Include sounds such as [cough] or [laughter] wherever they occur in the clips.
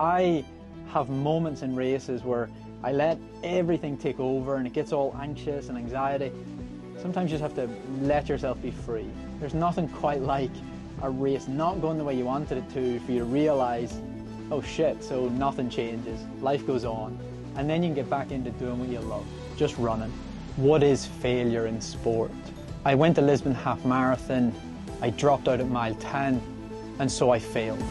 I have moments in races where I let everything take over and it gets all anxious and anxiety. Sometimes you just have to let yourself be free. There's nothing quite like a race not going the way you wanted it to for you to realize, oh shit, so nothing changes. Life goes on. And then you can get back into doing what you love, just running. What is failure in sport? I went to Lisbon half marathon, I dropped out at mile 10, and so I failed.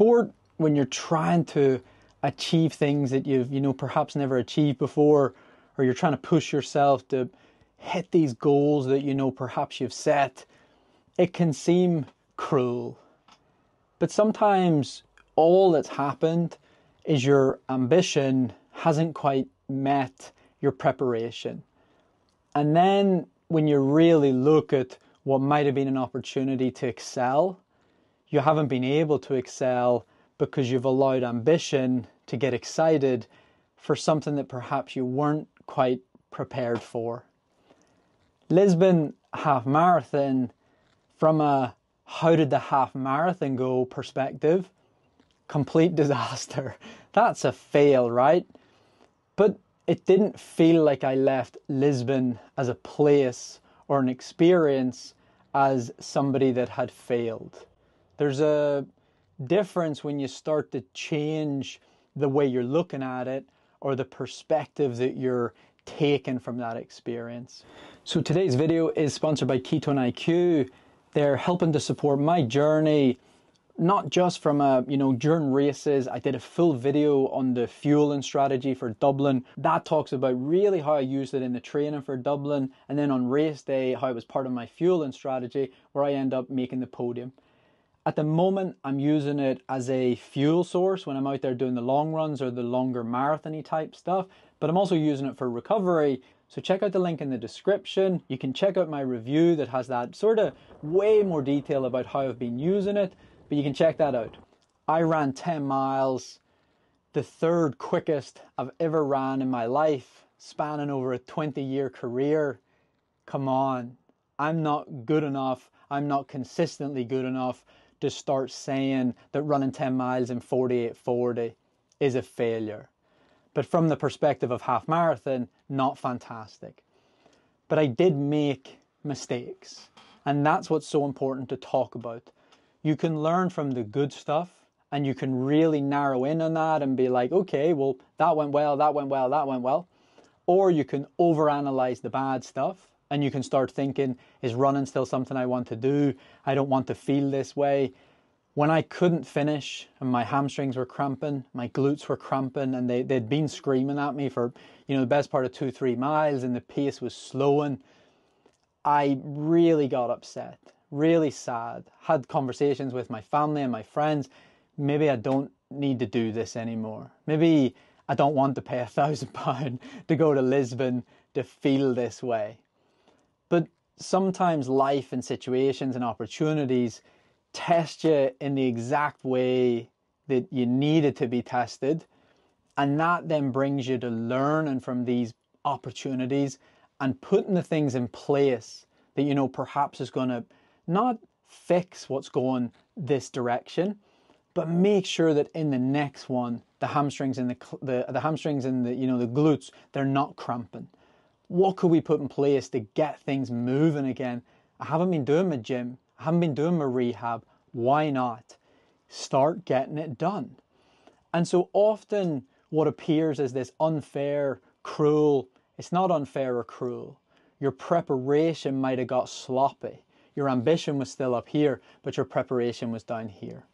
Sport, when you're trying to achieve things that you've, you know, perhaps never achieved before, or you're trying to push yourself to hit these goals that you know perhaps you've set, it can seem cruel. But sometimes all that's happened is your ambition hasn't quite met your preparation. And then when you really look at what might have been an opportunity to excel, you haven't been able to excel because you've allowed ambition to get excited for something that perhaps you weren't quite prepared for. Lisbon half marathon, from a how did the half marathon go perspective, complete [laughs] disaster. That's a fail, right? But it didn't feel like I left Lisbon as a place or an experience as somebody that had failed. There's a difference when you start to change the way you're looking at it or the perspective that you're taking from that experience. So today's video is sponsored by Ketone IQ. They're helping to support my journey not just from a you know during races i did a full video on the fueling strategy for dublin that talks about really how i used it in the training for dublin and then on race day how it was part of my fueling strategy where i end up making the podium at the moment i'm using it as a fuel source when i'm out there doing the long runs or the longer marathony type stuff but i'm also using it for recovery so check out the link in the description. You can check out my review that has that sort of way more detail about how I've been using it but you can check that out. I ran 10 miles, the third quickest I've ever ran in my life, spanning over a 20 year career. Come on, I'm not good enough, I'm not consistently good enough to start saying that running 10 miles in 48:40 is a failure. But from the perspective of half marathon, not fantastic. But I did make mistakes. And that's what's so important to talk about you can learn from the good stuff and you can really narrow in on that and be like, okay, well, that went well, that went well, that went well. Or you can overanalyze the bad stuff and you can start thinking, is running still something I want to do? I don't want to feel this way. When I couldn't finish and my hamstrings were cramping, my glutes were cramping, and they, they'd been screaming at me for, you know, the best part of two, three miles, and the pace was slowing, I really got upset really sad. Had conversations with my family and my friends. Maybe I don't need to do this anymore. Maybe I don't want to pay a [laughs] thousand pound to go to Lisbon to feel this way. But sometimes life and situations and opportunities test you in the exact way that you needed to be tested. And that then brings you to learning from these opportunities and putting the things in place that you know perhaps is going to not fix what's going this direction, but make sure that in the next one, the hamstrings and the, the, the hamstrings and the, you know, the glutes, they're not cramping. What could we put in place to get things moving again? I haven't been doing my gym. I haven't been doing my rehab. Why not? Start getting it done. And so often what appears as this unfair, cruel, it's not unfair or cruel. Your preparation might have got sloppy. Your ambition was still up here, but your preparation was down here.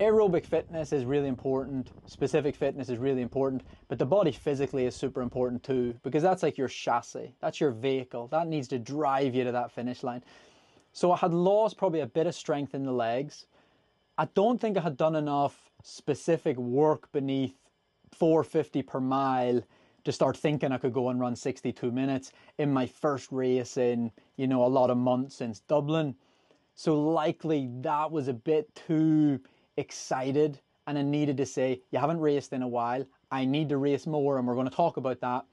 Aerobic fitness is really important, specific fitness is really important, but the body physically is super important too, because that's like your chassis, that's your vehicle, that needs to drive you to that finish line. So I had lost probably a bit of strength in the legs. I don't think I had done enough specific work beneath 450 per mile to start thinking I could go and run 62 minutes in my first race in, you know, a lot of months since Dublin. So likely that was a bit too excited and I needed to say, You haven't raced in a while. I need to race more, and we're going to talk about that.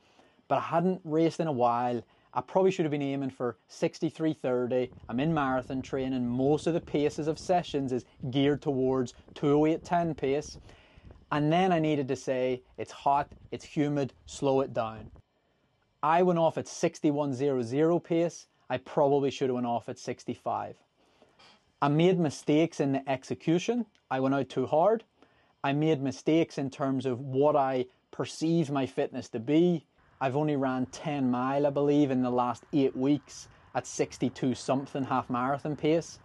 But I hadn't raced in a while. I probably should have been aiming for 63.30. I'm in marathon training. Most of the paces of sessions is geared towards 208.10 pace. And then I needed to say, it's hot, it's humid, slow it down. I went off at 61.00 pace. I probably should have went off at 65. I made mistakes in the execution. I went out too hard. I made mistakes in terms of what I perceived my fitness to be. I've only ran 10 mile, I believe, in the last eight weeks at 62 something half marathon pace.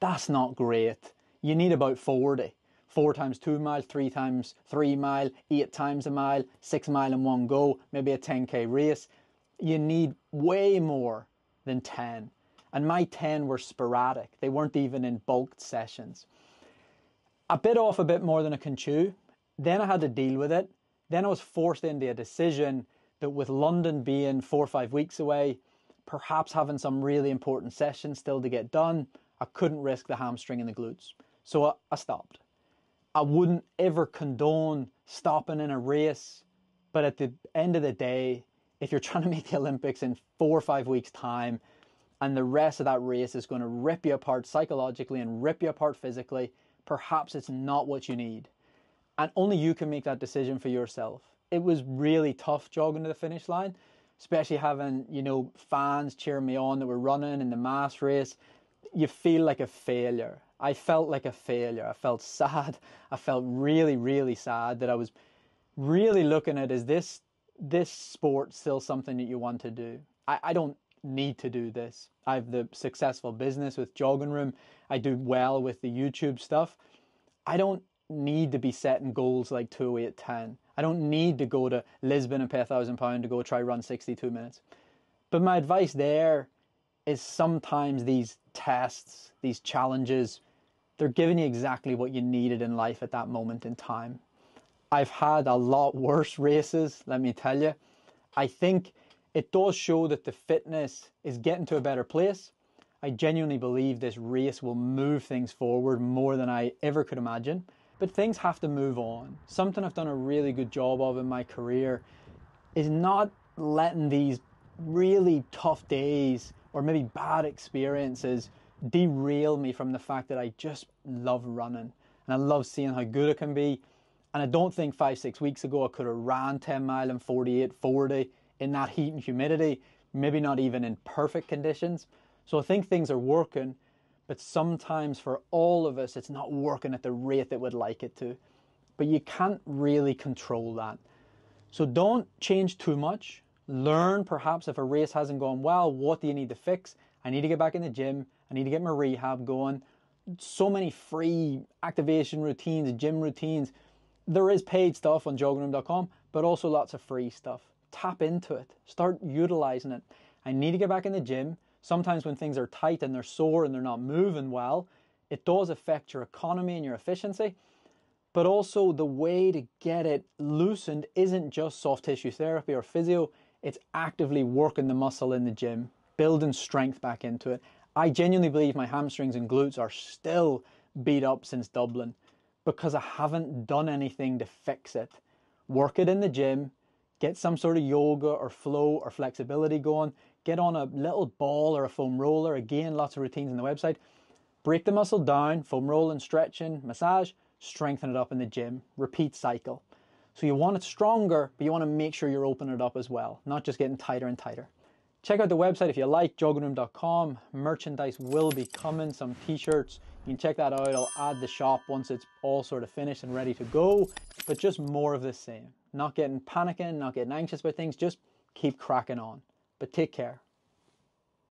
That's not great. You need about 40 four times two mile, three times three mile, eight times a mile, six mile in one go, maybe a 10k race. You need way more than 10. And my 10 were sporadic, they weren't even in bulked sessions. A bit off a bit more than I can chew. Then I had to deal with it. Then I was forced into a decision that with London being four or five weeks away, perhaps having some really important sessions still to get done, I couldn't risk the hamstring and the glutes. So I, I stopped. I wouldn't ever condone stopping in a race, but at the end of the day, if you're trying to make the Olympics in four or five weeks' time, and the rest of that race is going to rip you apart psychologically and rip you apart physically, perhaps it's not what you need. And only you can make that decision for yourself. It was really tough jogging to the finish line, especially having, you know, fans cheering me on that were running in the mass race. You feel like a failure. I felt like a failure. I felt [laughs] sad. I felt really, really sad that I was really looking at is this this sport still something that you want to do? I, I don't need to do this. I have the successful business with Jogging Room. I do well with the YouTube stuff. I don't need to be setting goals like 20810. I don't need to go to Lisbon and pay a thousand pounds to go try run 62 minutes. But my advice there is sometimes these tests, these challenges, they're giving you exactly what you needed in life at that moment in time. I've had a lot worse races, let me tell you. I think it does show that the fitness is getting to a better place. I genuinely believe this race will move things forward more than I ever could imagine. But things have to move on. Something I've done a really good job of in my career is not letting these really tough days or maybe bad experiences derail me from the fact that I just love running and I love seeing how good it can be. And I don't think five, six weeks ago I could have ran 10 mile and 48, 40 in that heat and humidity, maybe not even in perfect conditions. So I think things are working, but sometimes for all of us, it's not working at the rate that we'd like it to. But you can't really control that. So don't change too much. Learn perhaps if a race hasn't gone well, what do you need to fix? I need to get back in the gym. I need to get my rehab going. So many free activation routines, gym routines. There is paid stuff on joggingroom.com, but also lots of free stuff. Tap into it. Start utilizing it. I need to get back in the gym. Sometimes when things are tight and they're sore and they're not moving well, it does affect your economy and your efficiency. But also, the way to get it loosened isn't just soft tissue therapy or physio, it's actively working the muscle in the gym, building strength back into it. I genuinely believe my hamstrings and glutes are still beat up since Dublin because I haven't done anything to fix it. Work it in the gym, get some sort of yoga or flow or flexibility going, get on a little ball or a foam roller. Again, lots of routines on the website. Break the muscle down, foam rolling, stretching, massage, strengthen it up in the gym. Repeat cycle. So you want it stronger, but you want to make sure you're opening it up as well, not just getting tighter and tighter. Check out the website if you like, joggingroom.com. Merchandise will be coming, some t-shirts. You can check that out. I'll add the shop once it's all sort of finished and ready to go. But just more of the same. Not getting panicking, not getting anxious about things, just keep cracking on. But take care.